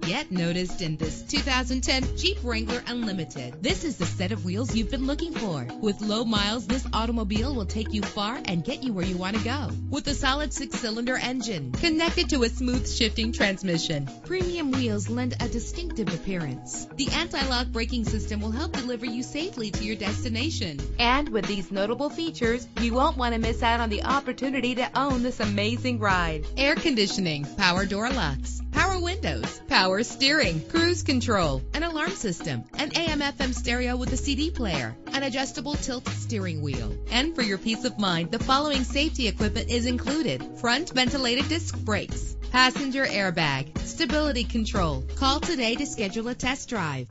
Get noticed in this 2010 Jeep Wrangler Unlimited. This is the set of wheels you've been looking for. With low miles, this automobile will take you far and get you where you want to go. With a solid six-cylinder engine connected to a smooth shifting transmission, premium wheels lend a distinctive appearance. The anti-lock braking system will help deliver you safely to your destination. And with these notable features, you won't want to miss out on the opportunity to own this amazing ride. Air conditioning, power door locks, power windows, power steering, cruise control, an alarm system, an AM FM stereo with a CD player, an adjustable tilt steering wheel. And for your peace of mind, the following safety equipment is included. Front ventilated disc brakes, passenger airbag, stability control. Call today to schedule a test drive.